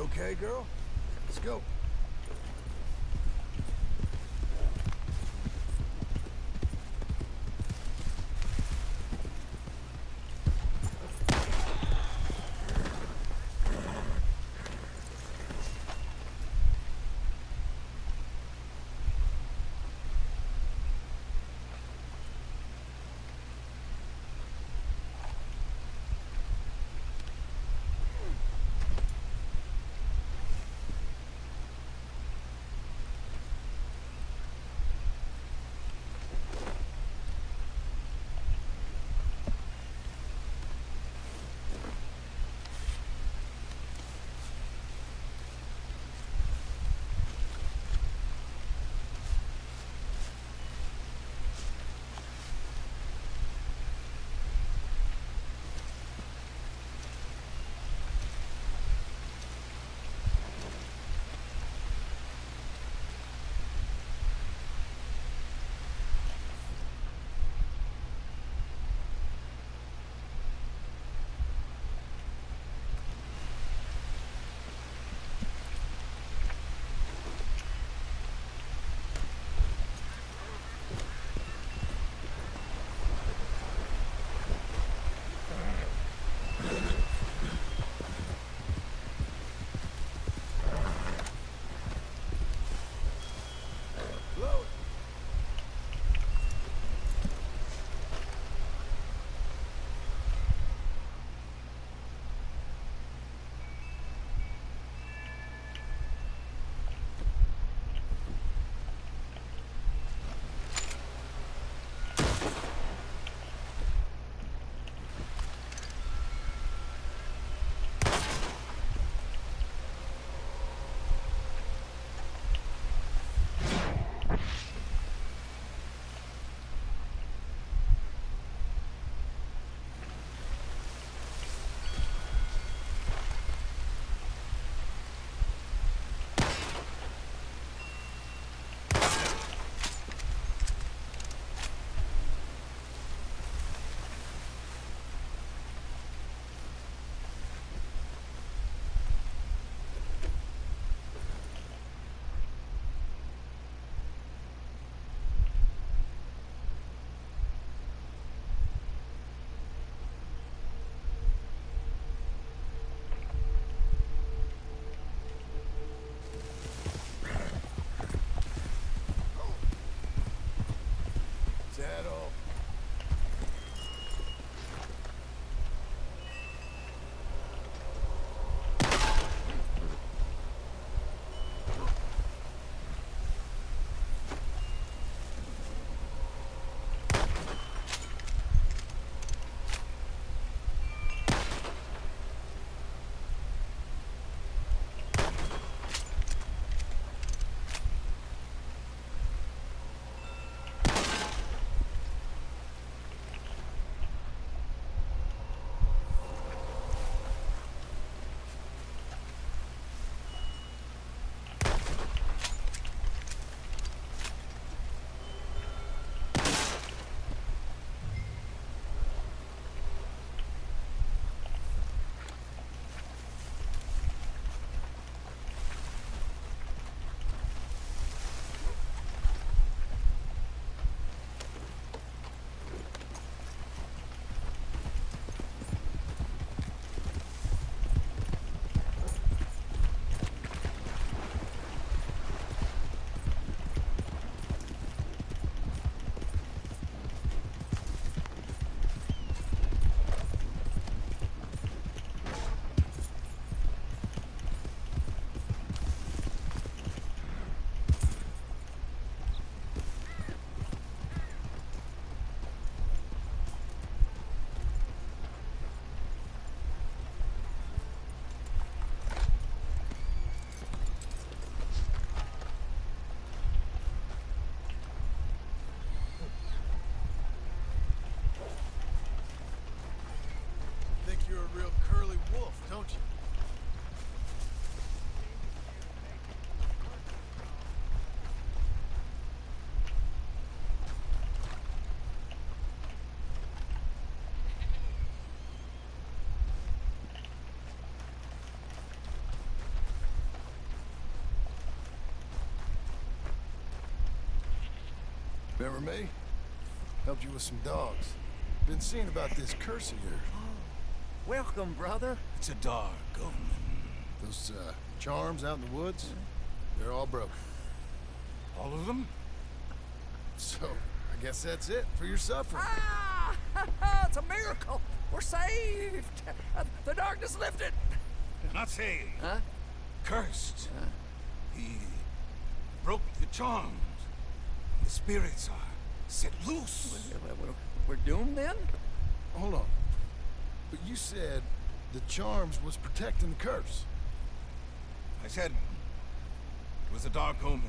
okay, girl? Let's go. wolf, don't you? Remember me? Helped you with some dogs. Been seeing about this curse of yours. Welcome, brother. It's a dark omen. Those, uh, charms out in the woods, they're all broken. All of them? So, I guess that's it for your suffering. Ah! it's a miracle. We're saved. Uh, the darkness lifted. Not saved. Huh? Cursed. He broke the charms. The spirits are set loose. We're, we're- we're doomed then? Hold on. But you said the charms was protecting the curse. I said it was a dark omen.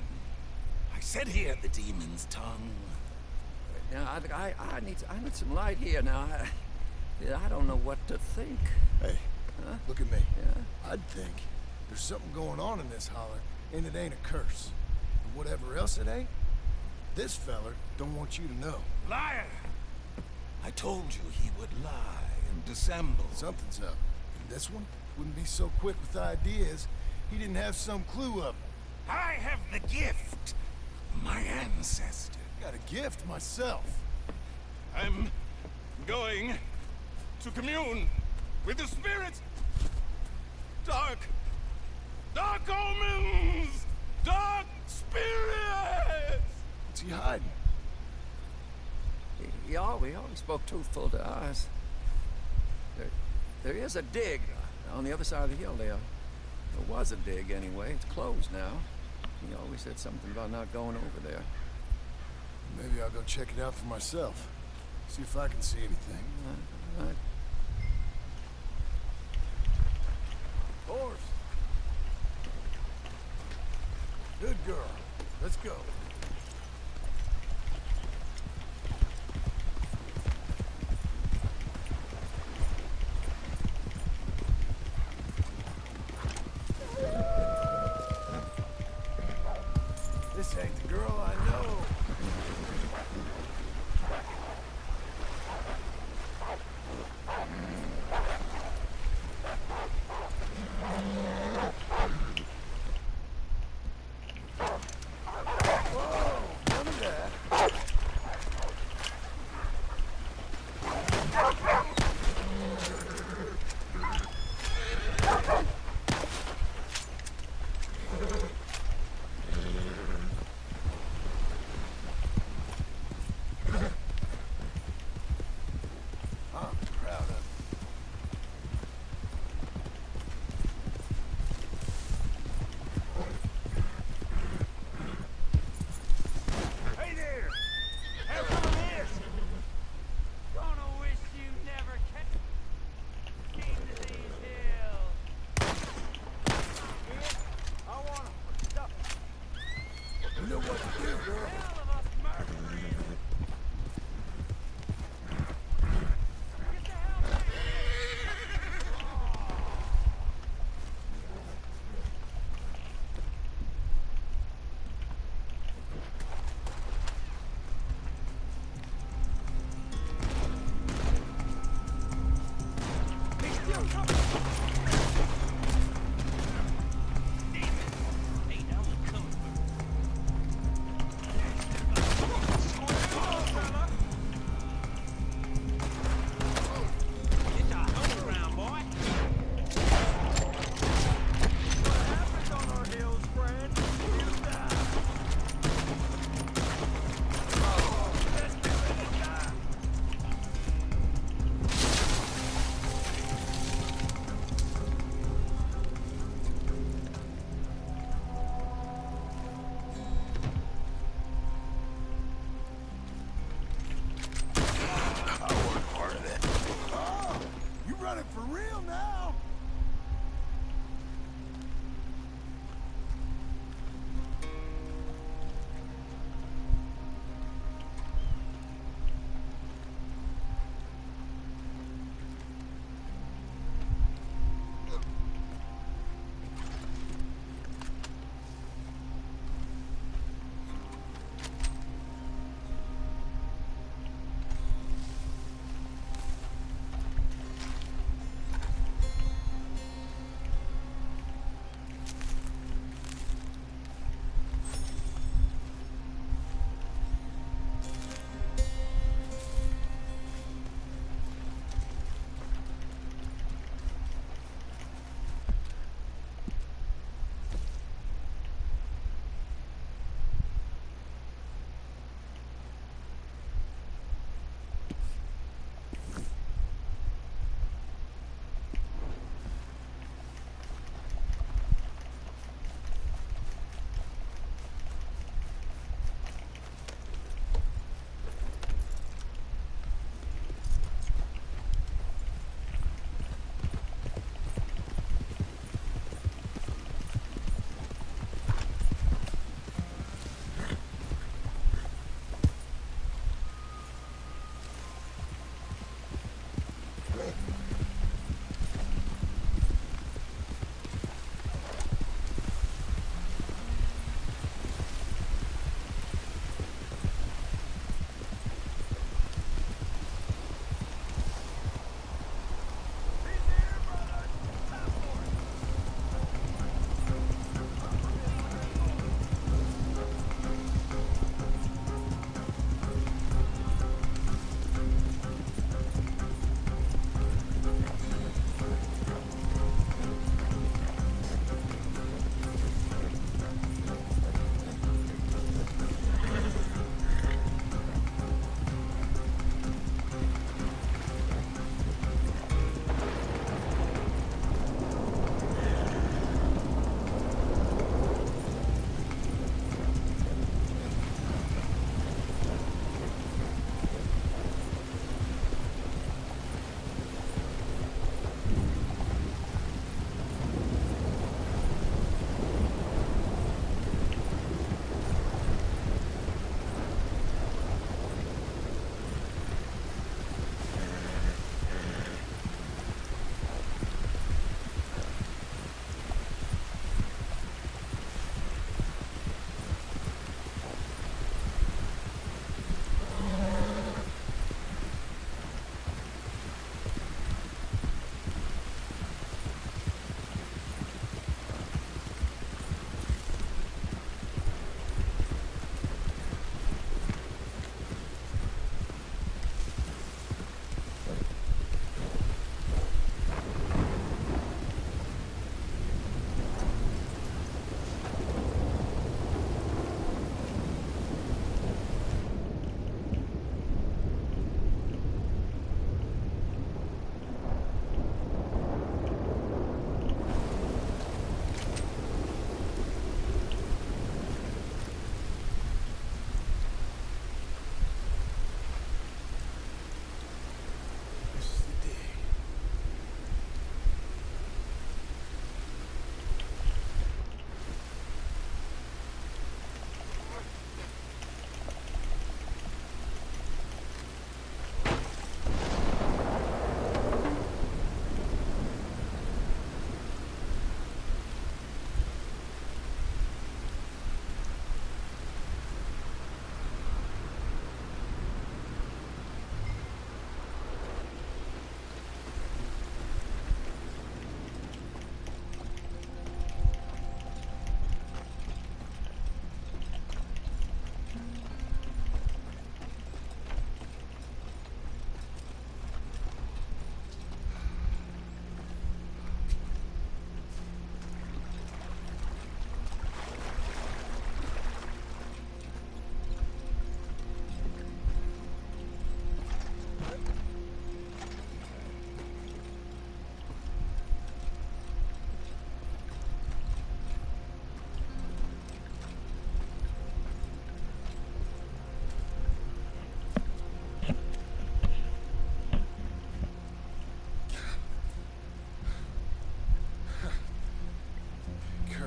I said here the demon's tongue. Now, I, I, I need I need some light here now. I, I don't know what to think. Hey, Huh? look at me. Yeah. I'd think there's something going on in this holler, and it ain't a curse. And whatever else it ain't, this feller don't want you to know. Liar! I told you he would lie and dissemble. Something's up. And this one wouldn't be so quick with ideas. He didn't have some clue of it. I have the gift. My ancestor. Got a gift myself. I'm going to commune with the spirits. Dark, dark omens, dark spirits. What's he hiding? He, he always, he always spoke truthful to us. There, is a dig on the other side of the hill there. There was a dig anyway. It's closed now. He always said something about not going over there. Maybe I'll go check it out for myself. See if I can see anything. Uh, uh, Horse. Good girl. Let's go.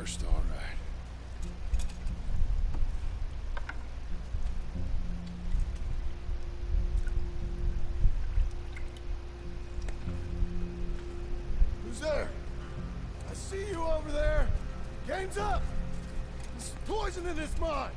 first, all right. Who's there? I see you over there. Game's up! It's poison in this mine!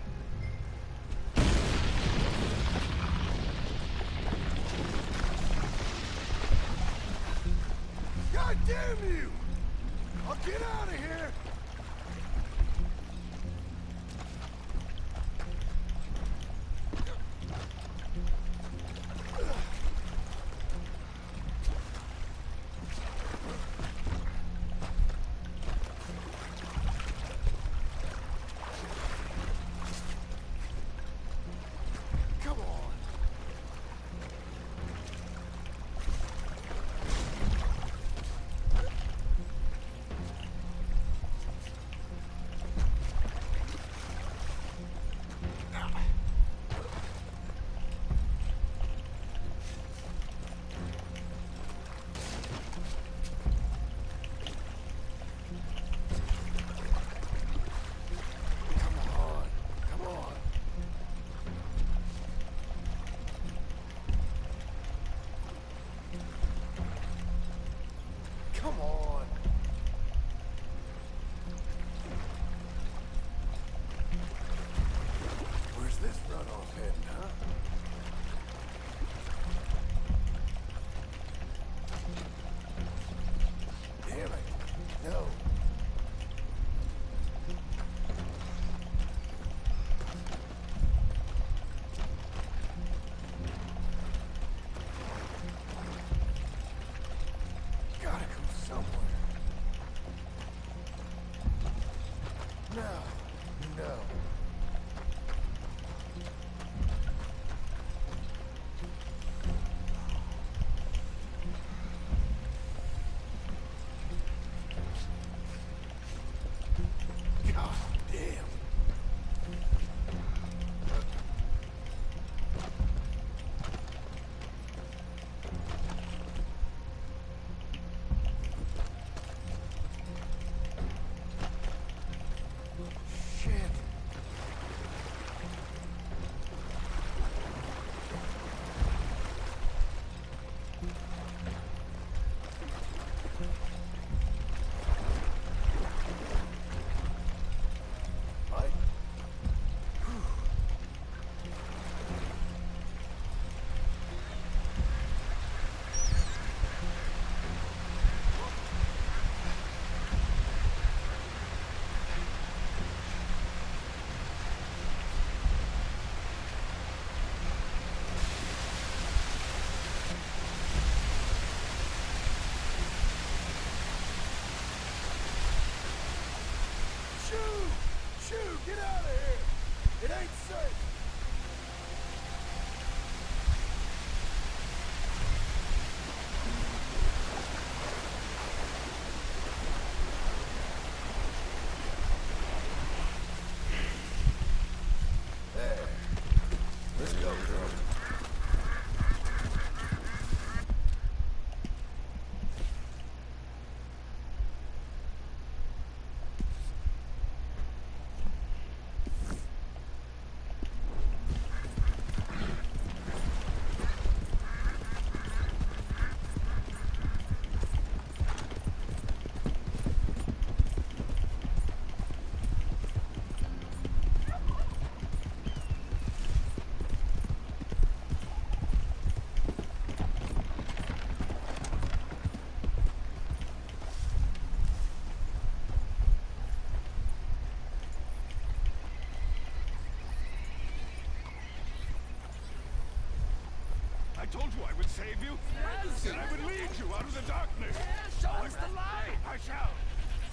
Told you I would save you. Yes. And I would lead you out of the darkness. show us the light! I shall.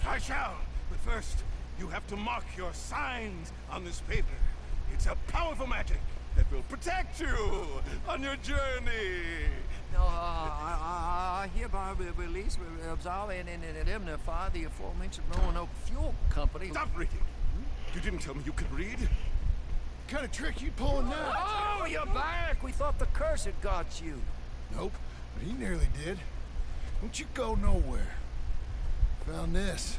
I shall. But first, you have to mark your signs on this paper. It's a powerful magic that will protect you on your journey. No, uh, I, I, I hereby re- release, re- absolve, and, and, and indemnify the aforementioned Roanoke Fuel Company. Stop reading. You didn't tell me you could read. What kind of trick you pulling now? Oh, you're back! We thought the curse had got you. Nope, but he nearly did. Don't you go nowhere. Found this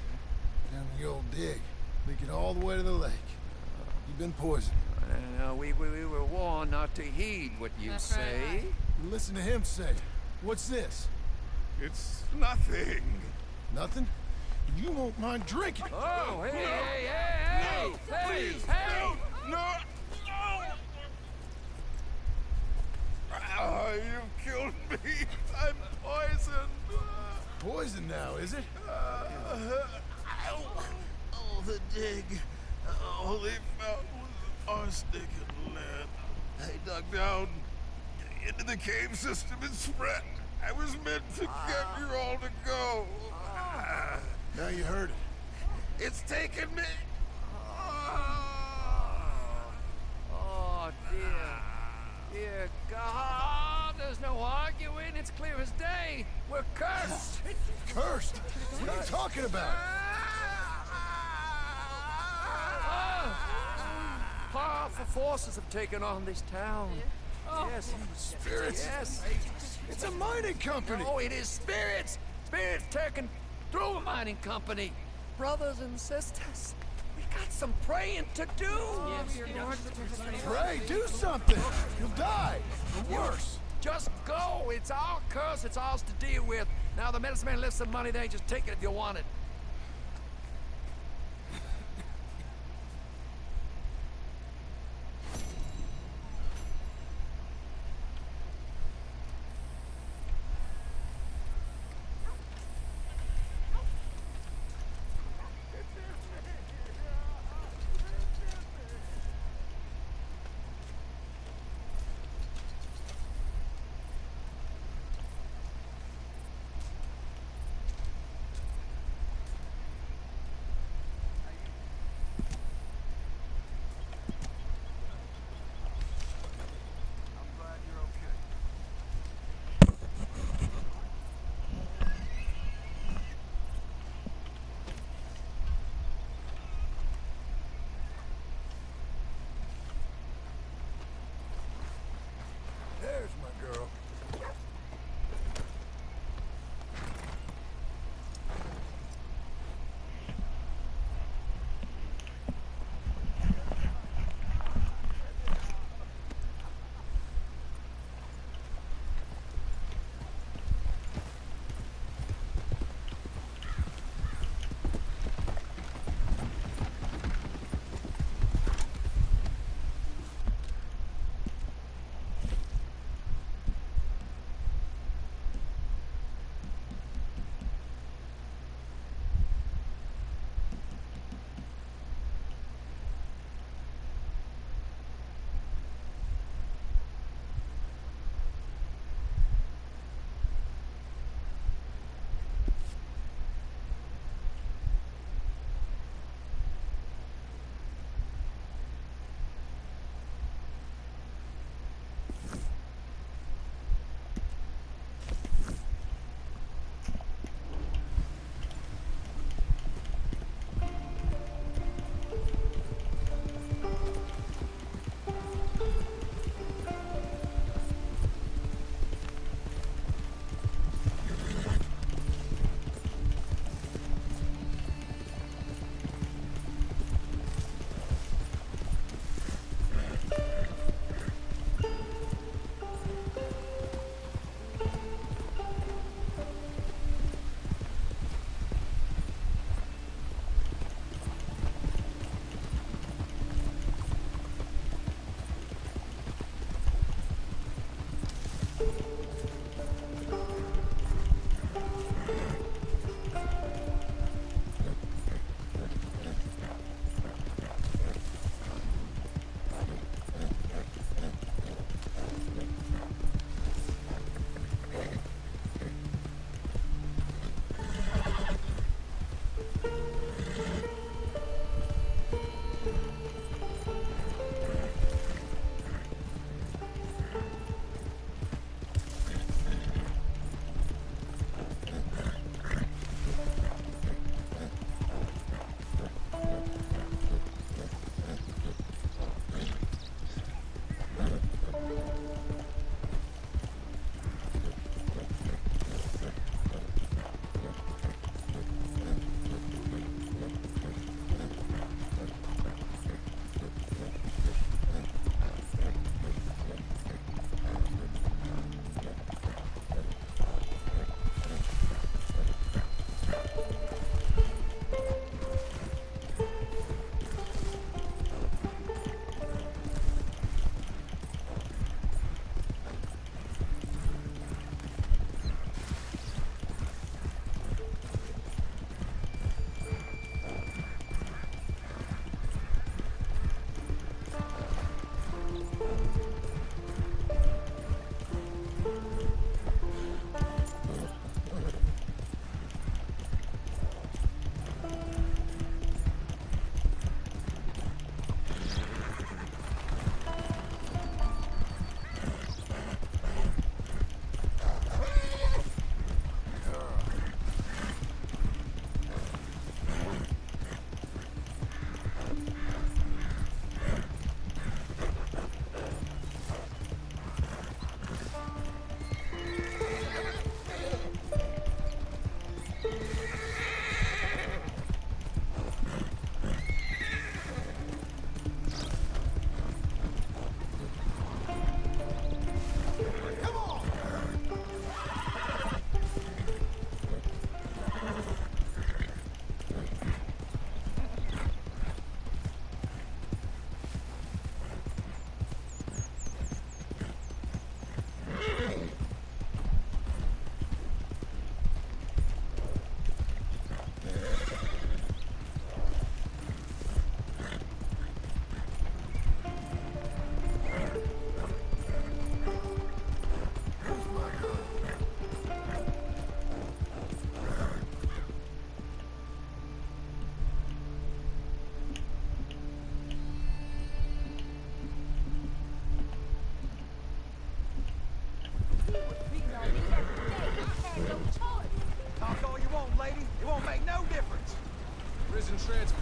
down the old dig, leaking all the way to the lake. You've been poisoned. Uh, we, we, we were warned not to heed what you That's say. You listen to him say. What's this? It's nothing. Nothing? you won't mind drinking it. Oh, hey, hey, hey, hey! No, hey, please, hey! no, no, no! Ah, you've killed me. I'm poisoned. Poison now, is it? Uh, ow. oh, the dig. All they found was arsenic and lead. I dug down into the cave system and spread. I was meant to get you all to go. Ah, Now you heard it. It's taken me. Oh, dear. Dear God, there's no arguing. It's clear as day. We're cursed. Cursed. What are you talking about? Ah! Powerful forces have taken on this town. Yes. Spirits. Yes. It's a mining company. Oh, it is spirits. Spirits taken through a mining company. Brothers and sisters, we got some praying to do. Pray, do something. You'll die. Or worse. Just go. It's our curse. It's ours to deal with. Now the medicine man left some money there. Just take it if you want it.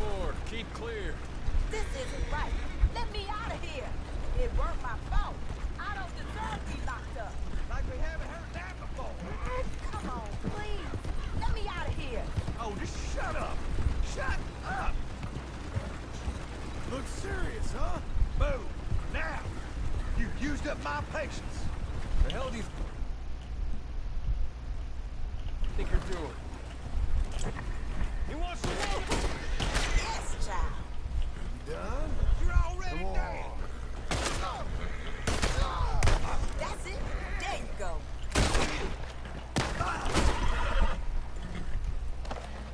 Prison. Keep clear. This isn't right. Let me out of here. It weren't my fault. I don't deserve to be locked up. Like we haven't heard that before. Come on, please. Let me out of here. Oh, just shut up. Shut up. Look serious, huh? Move. Now. You've used up my patience. The hell do you think you're doing? He wants to walk. Yes, child. You done? You're already Come dead. on. That's it. There you go.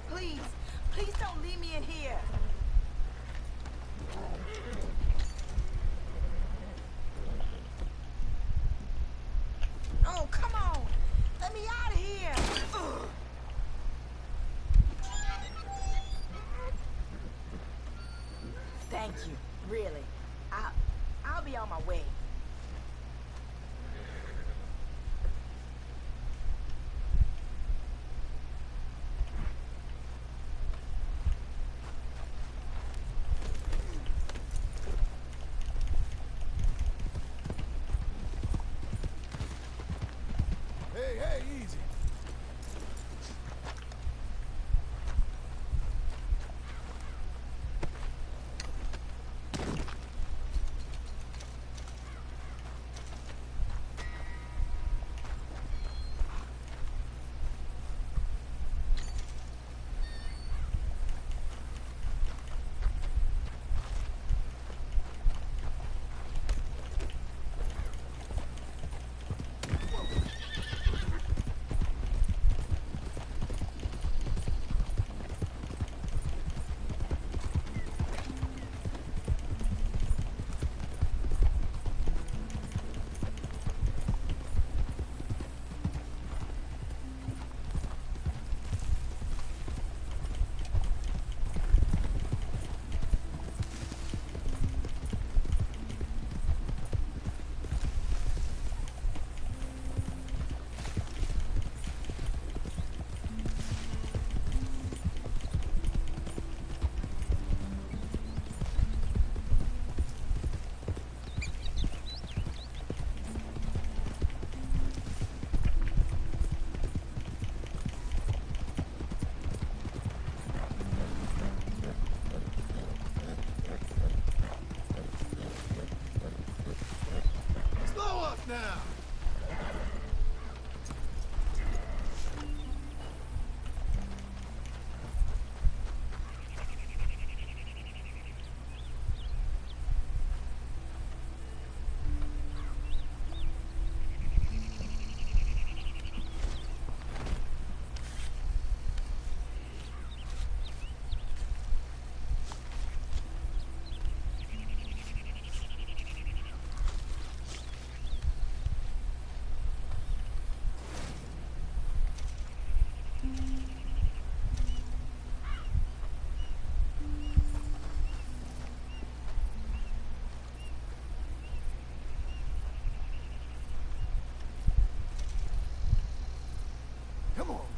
Please, please don't leave me in here. Oh, come on. Let me out of here. Ugh. Thank you. Really. I'll, I'll be on my way. Hey,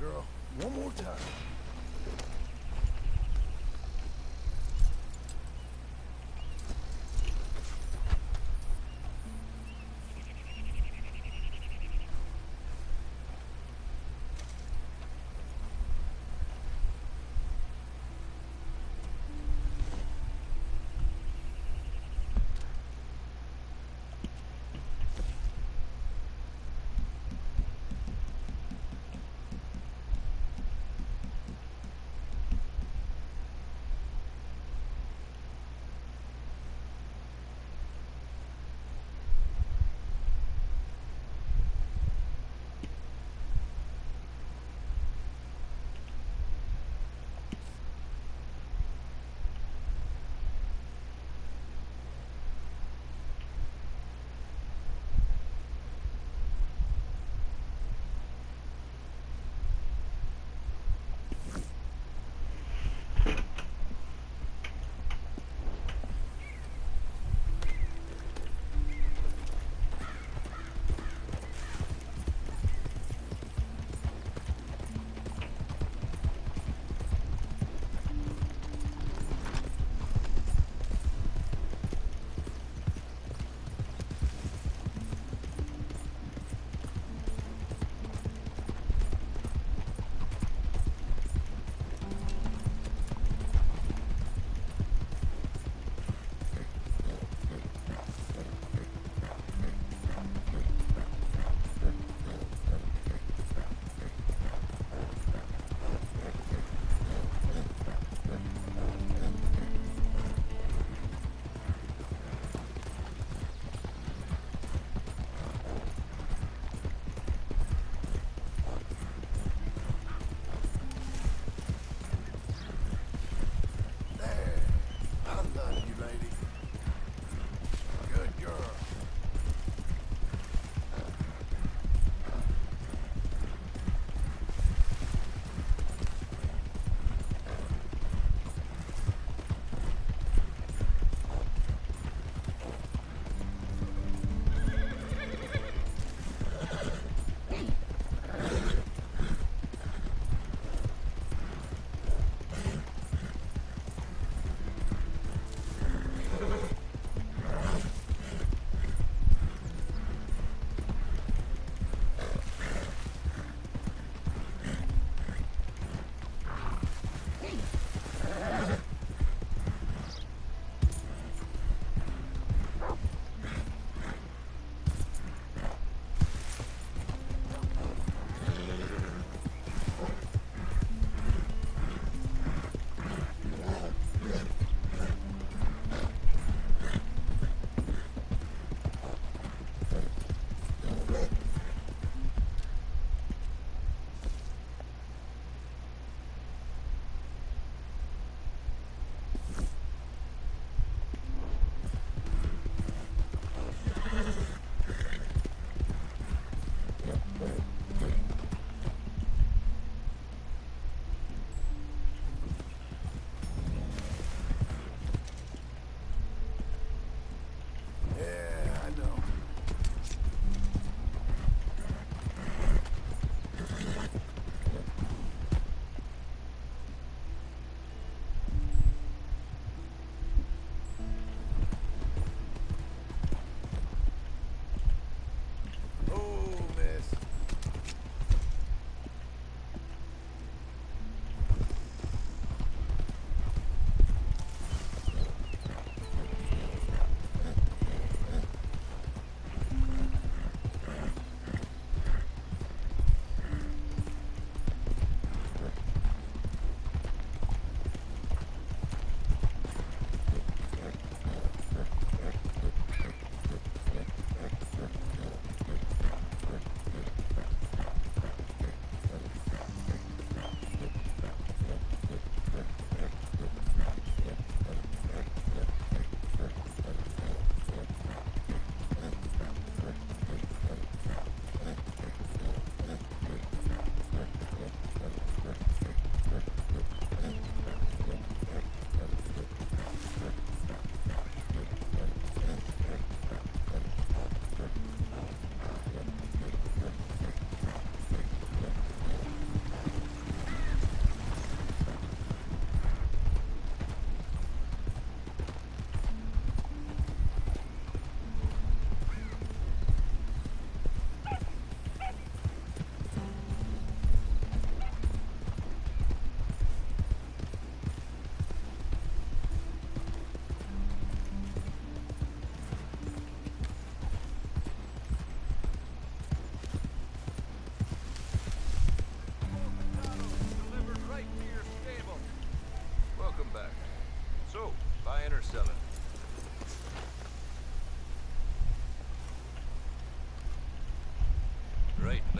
girl. One more time.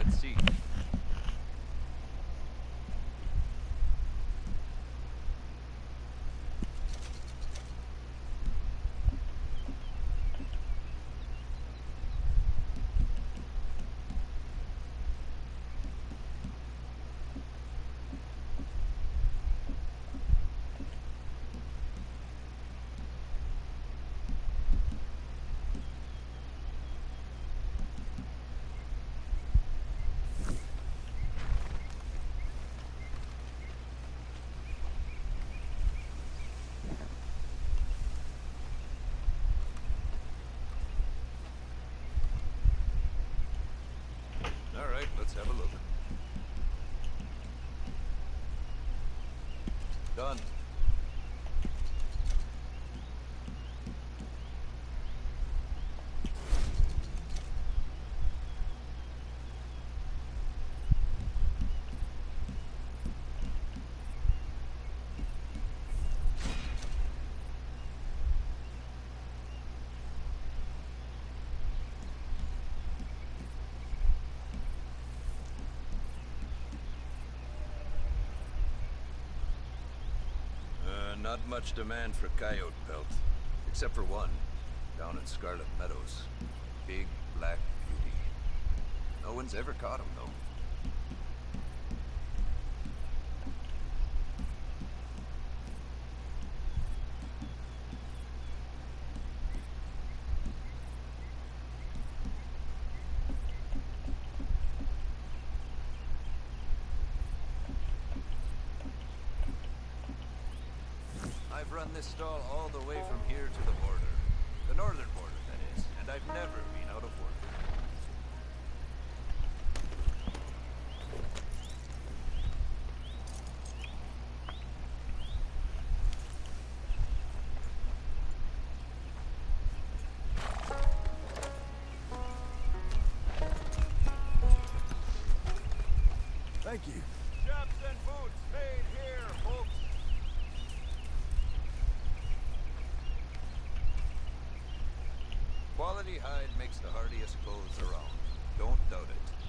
Let's see. All right, let's have a look. Done. Uh, not much demand for coyote pelt. Except for one, down in Scarlett Meadows. Big black beauty. No one's ever caught him, though. Stall all the way from here to the border. The northern border, that is. And I've never been out of work. Quality hide makes the hardiest clothes around. Don't doubt it.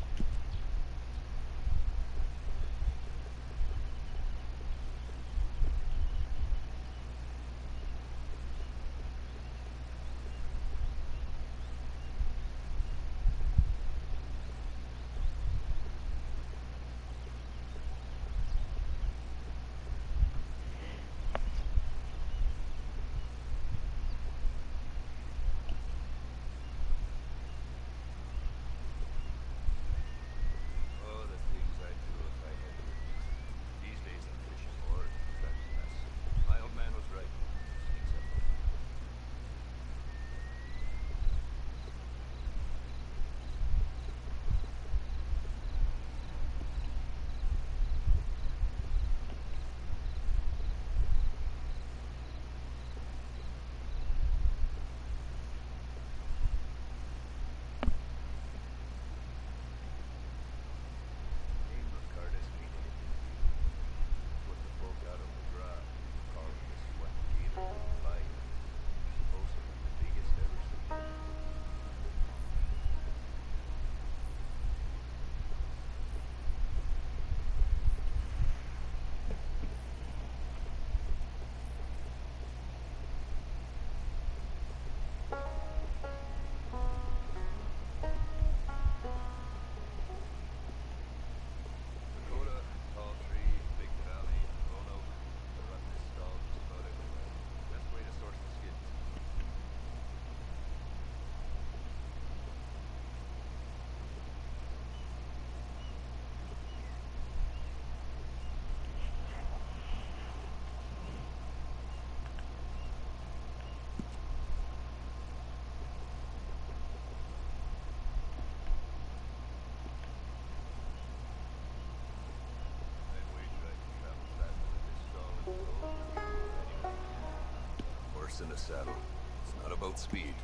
It's not about speed.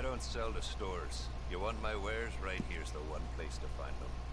I don't sell to stores. You want my wares? Right here's the one place to find them.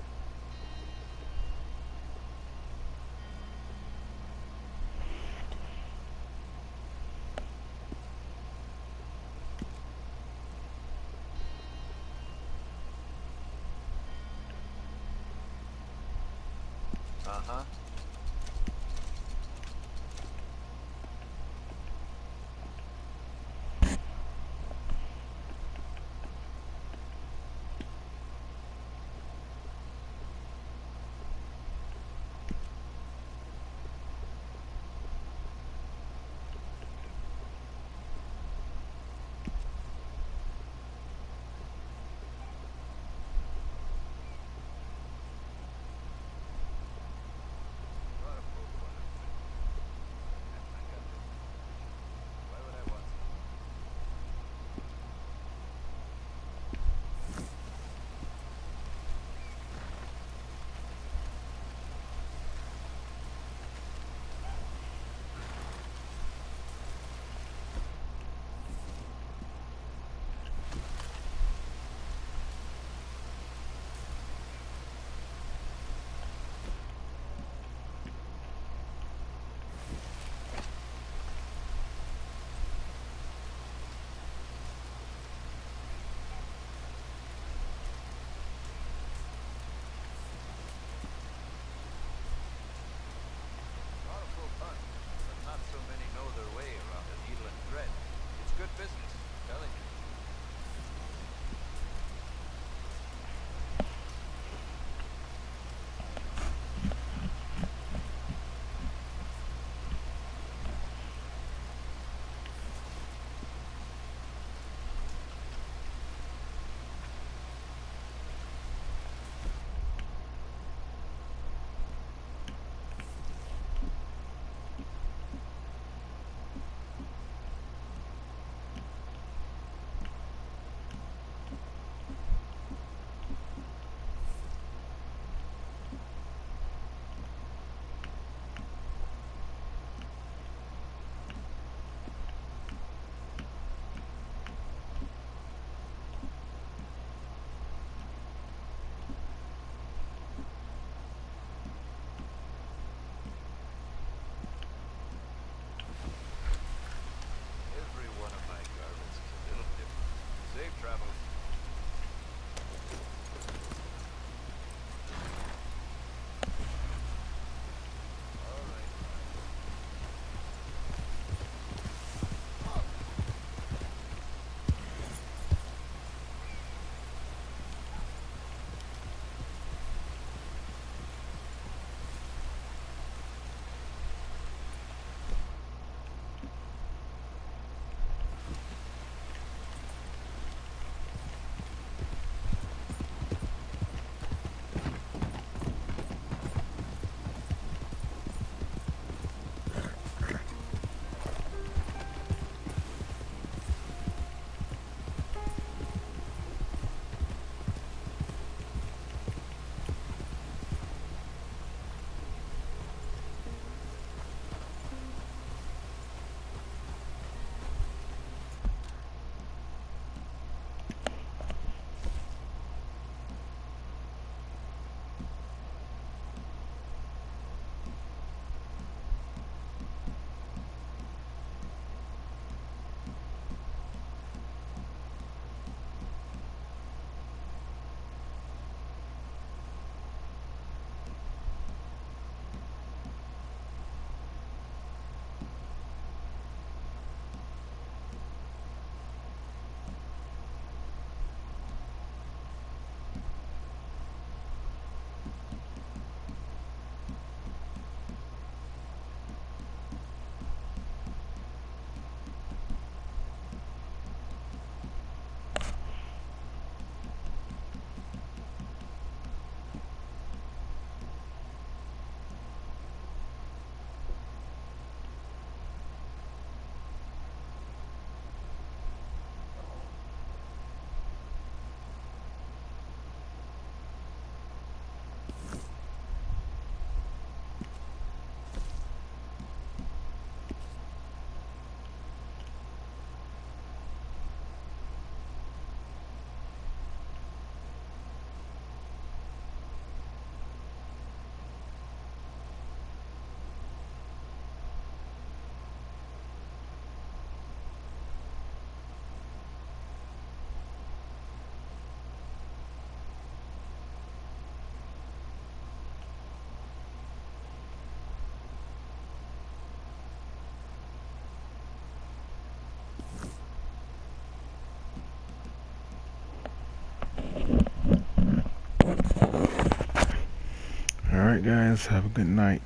guys. Have a good night.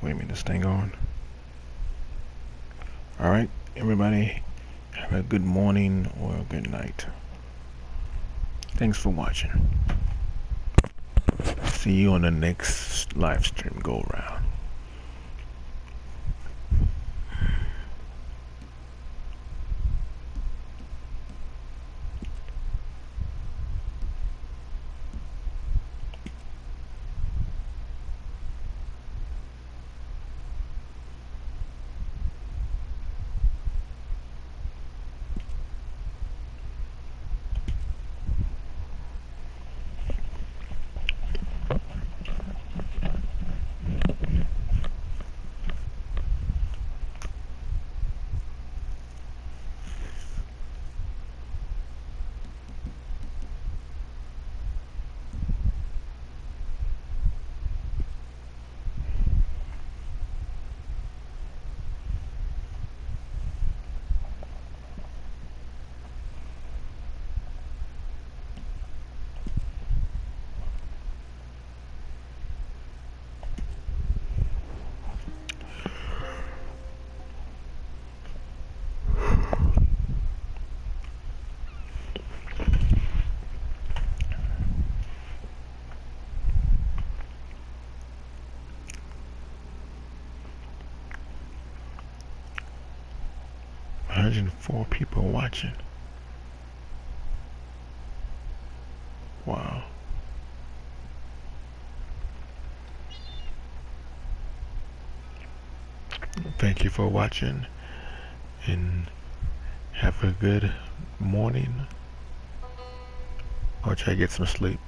Wait a minute, this thing on. Alright, everybody. Have a good morning or a good night. Thanks for watching. See you on the next live stream go round. 104 people watching. Wow. Thank you for watching and have a good morning. I'll try to get some sleep.